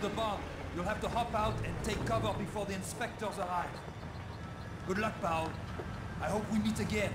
the bomb. You'll have to hop out and take cover before the inspectors arrive. Good luck, pal. I hope we meet again.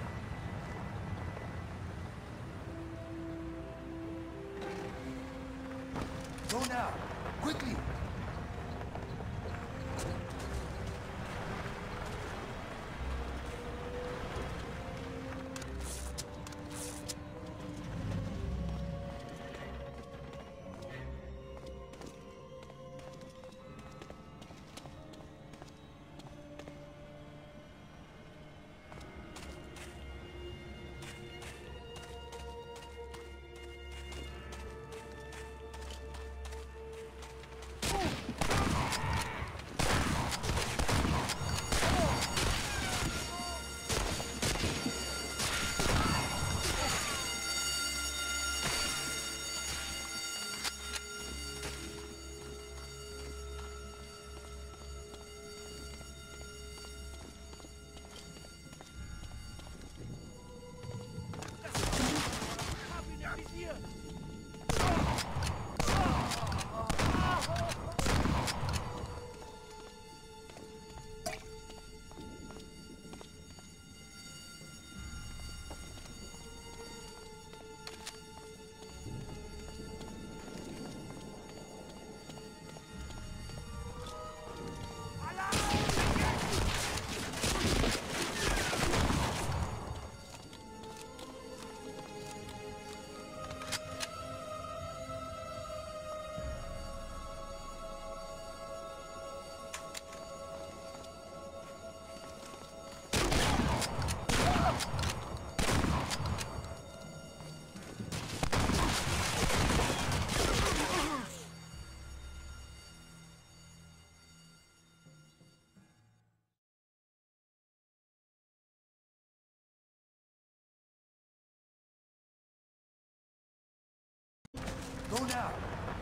Go now,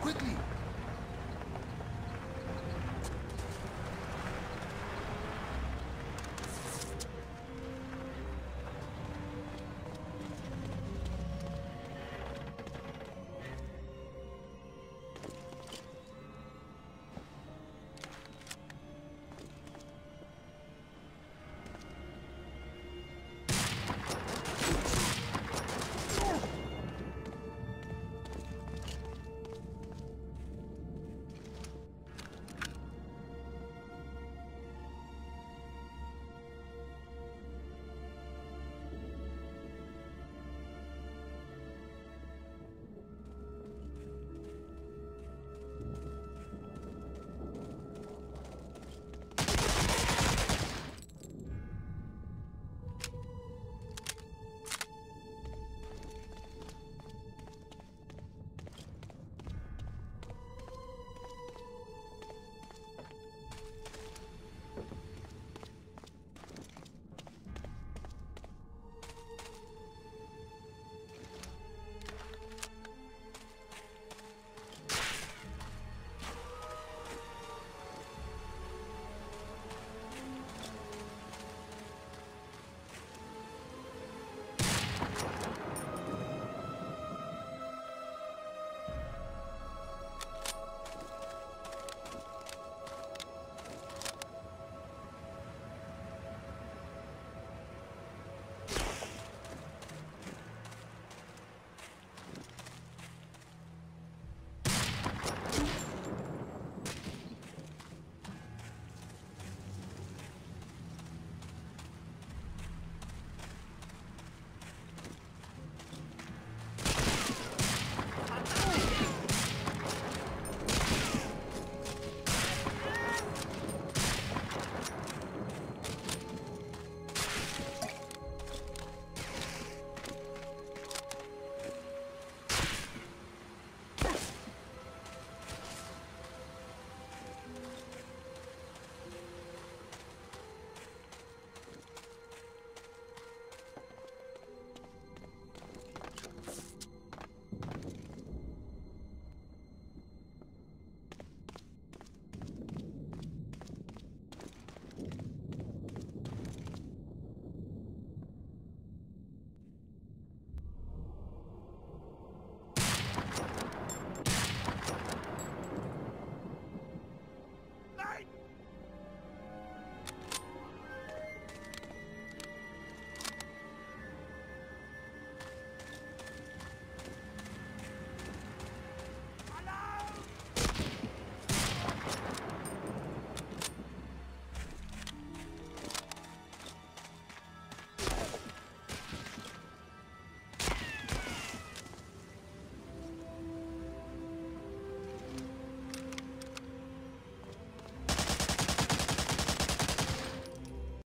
quickly!